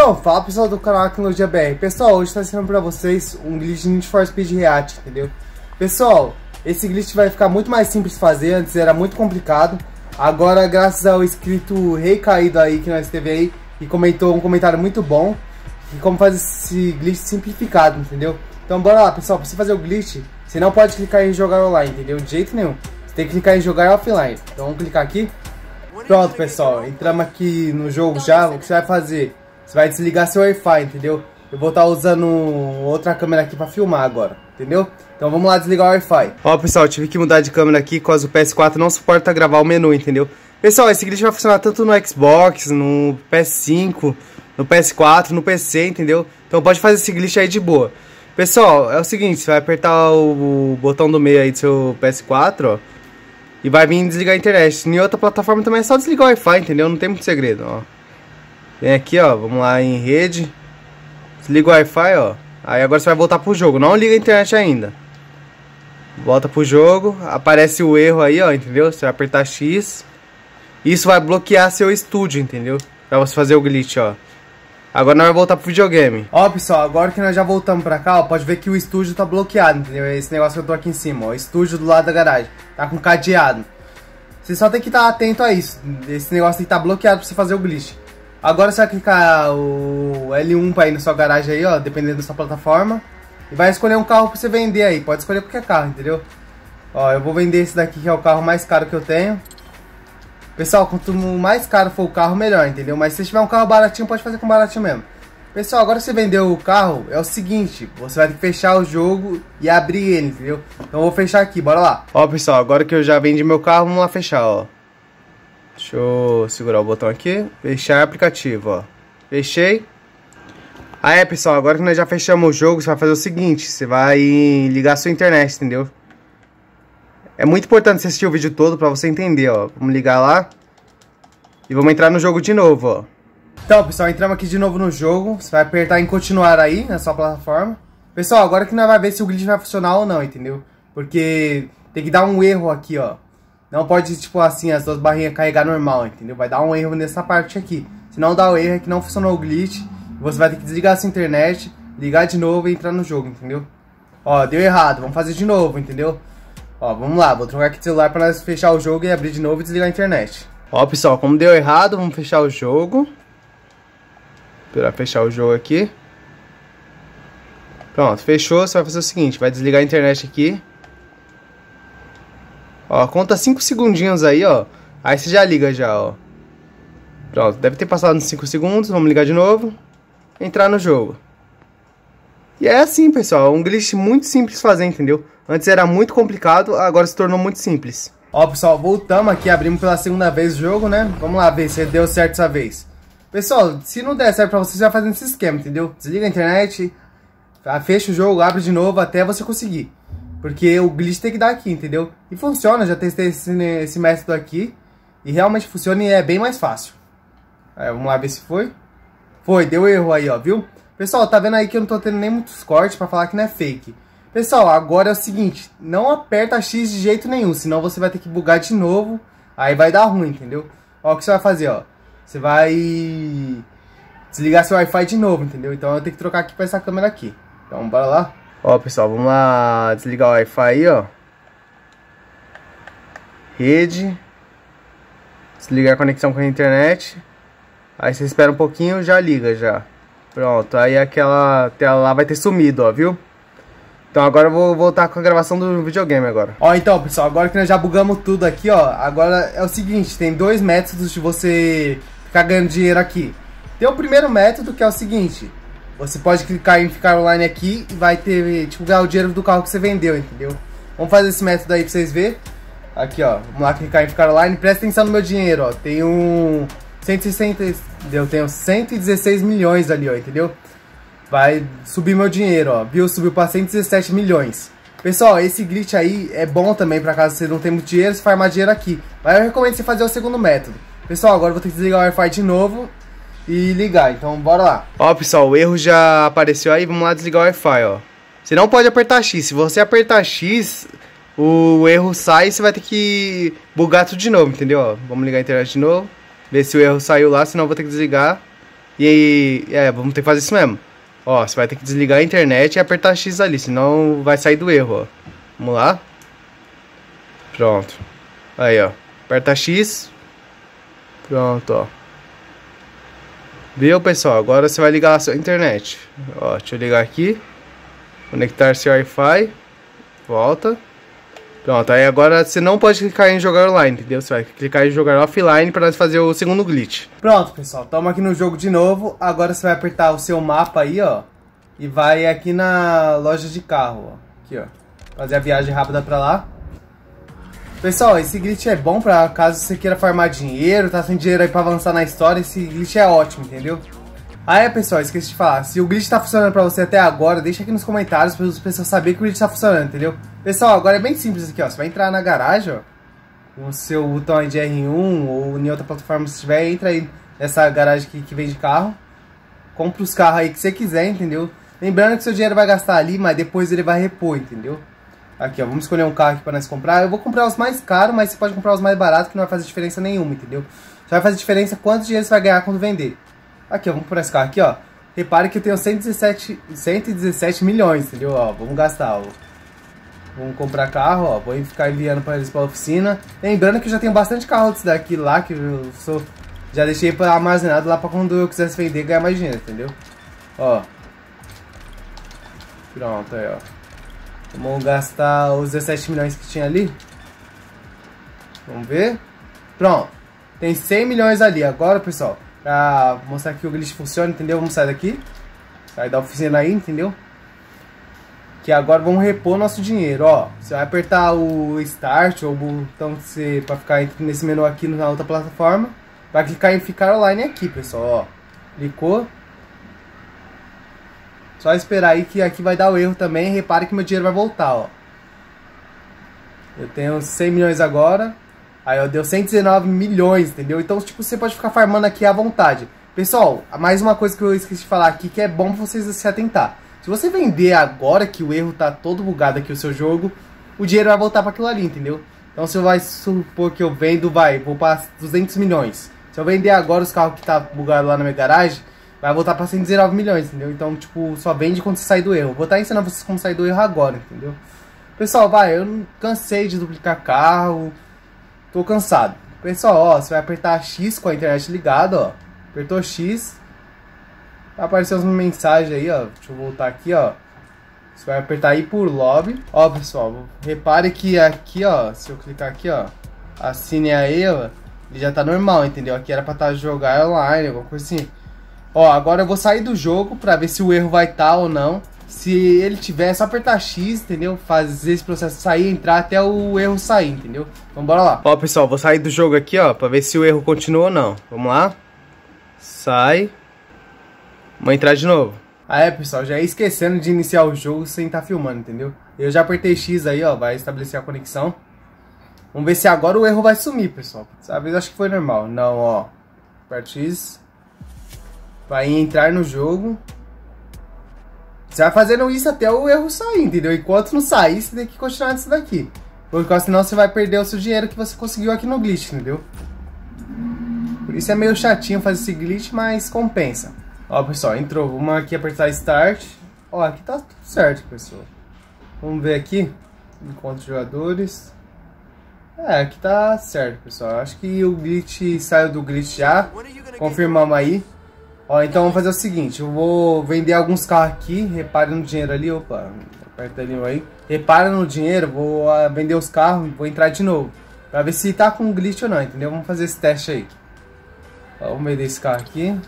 Então, fala pessoal do canal Tecnologia BR. Pessoal, hoje está ensinando pra vocês um glitch Need for Speed React, entendeu? Pessoal, esse glitch vai ficar muito mais simples de fazer, antes era muito complicado. Agora, graças ao inscrito Rei Caído aí que nós teve aí, e comentou um comentário muito bom, de como fazer esse glitch simplificado, entendeu? Então bora lá, pessoal, pra você fazer o glitch, você não pode clicar em jogar online, entendeu? De jeito nenhum. Você tem que clicar em jogar offline. Então vamos clicar aqui. Pronto, pessoal, entramos aqui no jogo já, o que você vai fazer? Você vai desligar seu Wi-Fi, entendeu? Eu vou estar usando outra câmera aqui para filmar agora, entendeu? Então vamos lá desligar o Wi-Fi. Ó, pessoal, tive que mudar de câmera aqui, causa o PS4 não suporta gravar o menu, entendeu? Pessoal, esse glitch vai funcionar tanto no Xbox, no PS5, no PS4, no PC, entendeu? Então pode fazer esse glitch aí de boa. Pessoal, é o seguinte, você vai apertar o botão do meio aí do seu PS4, ó. E vai vir desligar a internet. Em outra plataforma também é só desligar o Wi-Fi, entendeu? Não tem muito segredo, ó. Vem aqui, ó, vamos lá em rede. Desliga o Wi-Fi, ó. Aí agora você vai voltar pro jogo. Não liga a internet ainda. Volta pro jogo. Aparece o erro aí, ó, entendeu? Você vai apertar X. Isso vai bloquear seu estúdio, entendeu? Pra você fazer o glitch, ó. Agora nós vamos voltar pro videogame. Ó, pessoal, agora que nós já voltamos pra cá, ó, pode ver que o estúdio tá bloqueado, entendeu? Esse negócio que eu tô aqui em cima, ó. Estúdio do lado da garagem. Tá com cadeado. Você só tem que estar atento a isso. Esse negócio tem que tá bloqueado pra você fazer o glitch. Agora você vai clicar o L1 para ir na sua garagem aí, ó, dependendo da sua plataforma. E vai escolher um carro para você vender aí. Pode escolher qualquer carro, entendeu? Ó, eu vou vender esse daqui que é o carro mais caro que eu tenho. Pessoal, quanto mais caro for o carro, melhor, entendeu? Mas se tiver um carro baratinho, pode fazer com baratinho mesmo. Pessoal, agora você vendeu o carro, é o seguinte, você vai fechar o jogo e abrir ele, entendeu? Então eu vou fechar aqui, bora lá. Ó, pessoal, agora que eu já vendi meu carro, vamos lá fechar, ó. Deixa eu segurar o botão aqui. Fechar aplicativo, ó. Fechei. Aí, pessoal, agora que nós já fechamos o jogo, você vai fazer o seguinte. Você vai ligar a sua internet, entendeu? É muito importante você assistir o vídeo todo pra você entender, ó. Vamos ligar lá. E vamos entrar no jogo de novo, ó. Então, pessoal, entramos aqui de novo no jogo. Você vai apertar em continuar aí, na sua plataforma. Pessoal, agora que nós vamos ver se o glitch vai funcionar ou não, entendeu? Porque tem que dar um erro aqui, ó. Não pode, tipo assim, as duas barrinhas carregar normal, entendeu? Vai dar um erro nessa parte aqui. Se não dá o erro é que não funcionou o glitch. Você vai ter que desligar a sua internet, ligar de novo e entrar no jogo, entendeu? Ó, deu errado. Vamos fazer de novo, entendeu? Ó, vamos lá. Vou trocar aqui o celular para nós fechar o jogo e abrir de novo e desligar a internet. Ó, pessoal, como deu errado, vamos fechar o jogo. Esperar fechar o jogo aqui. Pronto, fechou. Você vai fazer o seguinte, vai desligar a internet aqui. Ó, conta 5 segundinhos aí, ó. Aí você já liga já, ó. Pronto, deve ter passado uns 5 segundos. Vamos ligar de novo. Entrar no jogo. E é assim, pessoal. Um glitch muito simples fazer, entendeu? Antes era muito complicado, agora se tornou muito simples. Ó, pessoal, voltamos aqui. Abrimos pela segunda vez o jogo, né? Vamos lá ver se deu certo essa vez. Pessoal, se não der certo pra você, você vai fazendo esse esquema, entendeu? Desliga a internet, fecha o jogo, abre de novo até você conseguir. Porque o glitch tem que dar aqui, entendeu? E funciona, já testei esse, esse método aqui. E realmente funciona e é bem mais fácil. Aí, vamos lá ver se foi. Foi, deu erro aí, ó, viu? Pessoal, tá vendo aí que eu não tô tendo nem muitos cortes pra falar que não é fake. Pessoal, agora é o seguinte, não aperta X de jeito nenhum, senão você vai ter que bugar de novo, aí vai dar ruim, entendeu? Ó, o que você vai fazer, ó. Você vai desligar seu Wi-Fi de novo, entendeu? Então eu tenho que trocar aqui pra essa câmera aqui. Então, bora lá. Ó, pessoal, vamos lá desligar o Wi-Fi aí, ó. Rede. Desligar a conexão com a internet. Aí você espera um pouquinho já liga já. Pronto, aí aquela tela lá vai ter sumido, ó, viu? Então agora eu vou voltar com a gravação do videogame agora. Ó, então, pessoal, agora que nós já bugamos tudo aqui, ó. Agora é o seguinte, tem dois métodos de você ficar ganhando dinheiro aqui. Tem o primeiro método que é o seguinte. Você pode clicar em ficar online aqui e vai ter, tipo, ganhar o dinheiro do carro que você vendeu, entendeu? Vamos fazer esse método aí pra vocês verem. Aqui, ó. Vamos lá clicar em ficar online. Presta atenção no meu dinheiro, ó. Tem um... 160... Eu tenho 116 milhões ali, ó, entendeu? Vai subir meu dinheiro, ó. Viu? Subiu pra 117 milhões. Pessoal, esse glitch aí é bom também pra caso você não tenha muito dinheiro, você farmar dinheiro aqui. Mas eu recomendo você fazer o segundo método. Pessoal, agora eu vou ter que desligar o Wi-Fi de novo e ligar. Então, bora lá. Ó, pessoal, o erro já apareceu aí. Vamos lá desligar o Wi-Fi, ó. Você não pode apertar X. Se você apertar X, o erro sai e você vai ter que bugar tudo de novo, entendeu? Ó, vamos ligar a internet de novo. Ver se o erro saiu lá, senão eu vou ter que desligar. E aí, é, vamos ter que fazer isso mesmo. Ó, você vai ter que desligar a internet e apertar X ali, senão vai sair do erro, ó. Vamos lá. Pronto. Aí, ó. Aperta X. Pronto, ó. Viu, pessoal? Agora você vai ligar a sua internet. Ó, deixa eu ligar aqui. Conectar seu Wi-Fi. Volta. Pronto, aí agora você não pode clicar em jogar online, entendeu? Você vai clicar em jogar offline para fazer o segundo glitch. Pronto, pessoal, estamos aqui no jogo de novo. Agora você vai apertar o seu mapa aí, ó. E vai aqui na loja de carro, ó. Aqui, ó. Fazer a viagem rápida para lá. Pessoal, esse glitch é bom pra caso você queira farmar dinheiro, tá sem dinheiro aí pra avançar na história, esse glitch é ótimo, entendeu? Ah é, pessoal, esqueci de falar, se o glitch tá funcionando pra você até agora, deixa aqui nos comentários para as pessoas saberem que o glitch tá funcionando, entendeu? Pessoal, agora é bem simples aqui, ó, você vai entrar na garagem, ó, com o seu botão aí de R1 ou em outra plataforma se tiver, entra aí nessa garagem aqui que vende carro, compra os carros aí que você quiser, entendeu? Lembrando que seu dinheiro vai gastar ali, mas depois ele vai repor, entendeu? Aqui, ó, vamos escolher um carro aqui pra nós comprar. Eu vou comprar os mais caros, mas você pode comprar os mais baratos que não vai fazer diferença nenhuma, entendeu? Só vai fazer diferença quanto dinheiro você vai ganhar quando vender. Aqui, ó, vamos comprar esse carro aqui, ó. Repare que eu tenho 117, 117 milhões, entendeu? Ó, vamos gastar, ó. Vamos comprar carro, ó. Vou ficar enviando para eles pra oficina. Lembrando que eu já tenho bastante carro desse daqui lá, que eu sou... Já deixei armazenado lá para quando eu quisesse vender ganhar mais dinheiro, entendeu? Ó. Pronto, aí, ó. Vamos gastar os 17 milhões que tinha ali. Vamos ver. Pronto. Tem 100 milhões ali. Agora, pessoal, pra mostrar que o glitch funciona, entendeu? Vamos sair daqui. Sair da oficina aí, entendeu? Que agora vamos repor nosso dinheiro, ó. Você vai apertar o Start ou o botão você, pra ficar nesse menu aqui na outra plataforma. Vai clicar em ficar online aqui, pessoal, ó. Clicou. Só esperar aí que aqui vai dar o erro também. Repare que meu dinheiro vai voltar, ó. Eu tenho 100 milhões agora. Aí eu deu 119 milhões, entendeu? Então, tipo, você pode ficar farmando aqui à vontade. Pessoal, mais uma coisa que eu esqueci de falar aqui que é bom pra vocês se atentar. Se você vender agora que o erro tá todo bugado aqui o seu jogo, o dinheiro vai voltar para aquilo ali, entendeu? Então se eu vai supor que eu vendo, vai, vou para 200 milhões. Se eu vender agora os carros que tá bugado lá na minha garagem, vai voltar pra 119 milhões, entendeu? Então, tipo, só vende quando você sair do erro. Vou estar ensinando vocês como sair do erro agora, entendeu? Pessoal, vai, eu cansei de duplicar carro, tô cansado. Pessoal, ó, você vai apertar X com a internet ligada, ó. Apertou X, vai aparecer uma mensagem aí, ó. Deixa eu voltar aqui, ó. Você vai apertar aí por lobby. Ó, pessoal, repare que aqui, ó, se eu clicar aqui, ó, assine aí, ó, ele já tá normal, entendeu? Aqui era pra estar tá jogar online, alguma coisa assim. Ó, agora eu vou sair do jogo pra ver se o erro vai estar tá ou não. Se ele tiver, é só apertar X, entendeu? Fazer esse processo sair, entrar até o erro sair, entendeu? Então bora lá. Ó, pessoal, vou sair do jogo aqui, ó, pra ver se o erro continua ou não. Vamos lá. Sai. Vou entrar de novo. Ah, é, pessoal, já ia esquecendo de iniciar o jogo sem estar tá filmando, entendeu? Eu já apertei X aí, ó, vai estabelecer a conexão. Vamos ver se agora o erro vai sumir, pessoal. Dessa vez acho que foi normal. Não, ó. Aperta X vai entrar no jogo. Você vai fazendo isso até o erro sair, entendeu? Enquanto não sair, você tem que continuar nisso daqui. Porque senão você vai perder o seu dinheiro que você conseguiu aqui no glitch, entendeu? Por isso é meio chatinho fazer esse glitch, mas compensa. Ó, pessoal, entrou. Vamos aqui apertar Start. Ó, aqui tá tudo certo, pessoal. Vamos ver aqui. Encontro jogadores. É, aqui tá certo, pessoal. Acho que o glitch saiu do glitch já. Confirmamos aí. Ó, então vamos fazer o seguinte, eu vou vender alguns carros aqui, repare no dinheiro ali, opa, aperta ali aí. Repara no dinheiro, vou uh, vender os carros e vou entrar de novo. Pra ver se tá com glitch ou não, entendeu? Vamos fazer esse teste aí. Ó, vamos vender esse carro aqui.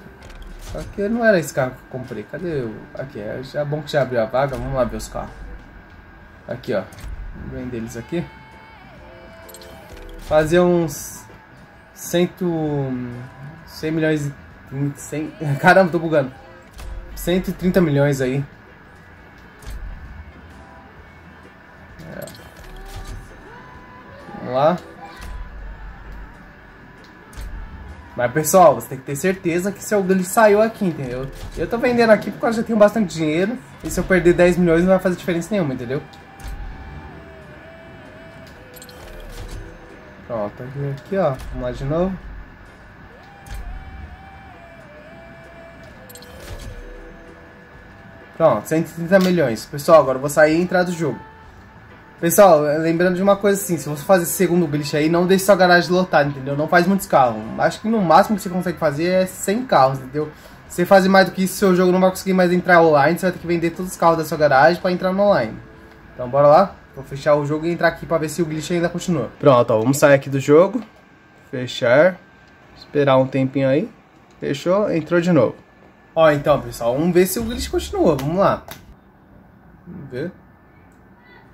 Só que não era esse carro que eu comprei. Cadê o... Aqui, é já bom que já abriu a vaga. Vamos lá ver os carros. Aqui, ó. Vamos vender eles aqui. Fazer uns... Cento... 100 milhões 100... Caramba, tô bugando. 130 milhões aí. É. Vamos lá. Mas pessoal, você tem que ter certeza que seu glitch saiu aqui, entendeu? Eu tô vendendo aqui porque eu já tenho bastante dinheiro. E se eu perder 10 milhões não vai fazer diferença nenhuma, entendeu? Pronto, aqui, aqui ó. Vamos lá de novo. Pronto, 130 milhões. Pessoal, agora eu vou sair e entrar do jogo. Pessoal, lembrando de uma coisa assim, se você fazer esse segundo glitch aí, não deixe sua garagem lotada, entendeu? Não faz muitos carros. Acho que no máximo que você consegue fazer é 100 carros, entendeu? Se você fazer mais do que isso, seu jogo não vai conseguir mais entrar online, você vai ter que vender todos os carros da sua garagem para entrar no online. Então bora lá, vou fechar o jogo e entrar aqui para ver se o glitch ainda continua. Pronto, ó, vamos sair aqui do jogo, fechar, esperar um tempinho aí, fechou, entrou de novo. Ó, então pessoal, vamos ver se o glitch continua, vamos lá. Vamos ver.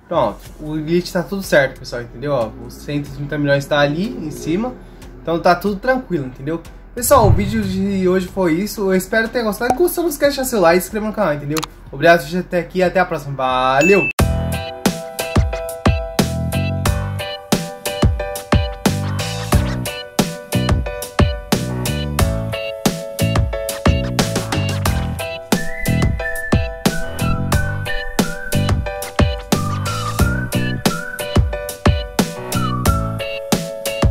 Pronto, o glitch tá tudo certo, pessoal, entendeu? Ó, os 130 milhões tá ali em cima, então tá tudo tranquilo, entendeu? Pessoal, o vídeo de hoje foi isso, eu espero ter gostado. Gostou, não esquece de deixar seu like e se inscrever no canal, entendeu? Obrigado por assistir até aqui até a próxima. Valeu!